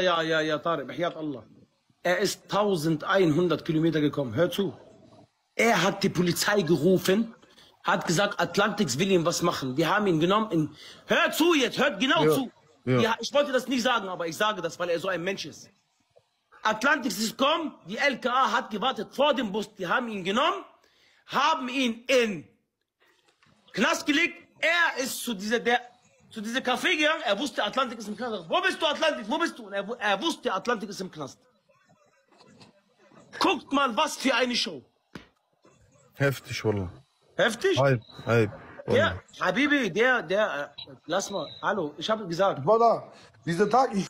Ja, ja, ja, Tarek, Behyat Allah. Er ist 1100 Kilometer gekommen. Hör zu. Er hat die Polizei gerufen, hat gesagt, Atlantics will ihm was machen. Wir haben ihn genommen. In... Hör zu jetzt, hört genau Ja, zu. ja. Ja, ich wollte das nicht sagen, aber ich sage das, weil er so ein Mensch ist. Atlantics ist gekommen, die LKA hat gewartet vor dem Bus, die haben ihn genommen, haben ihn in Knast gelegt. Er ist zu dieser, der, zu dieser Café gegangen, er wusste, Atlantik ist im Knast. Wo bist du, Atlantik? Wo bist du? Und er, er wusste, Atlantik ist im Knast. Guckt mal, was für eine Show. Heftig, Wallah. Heftig? Hype, Hype. Der, Habibi, der, der, äh, lass mal, hallo, ich habe gesagt, Wallah, dieser Tag, ich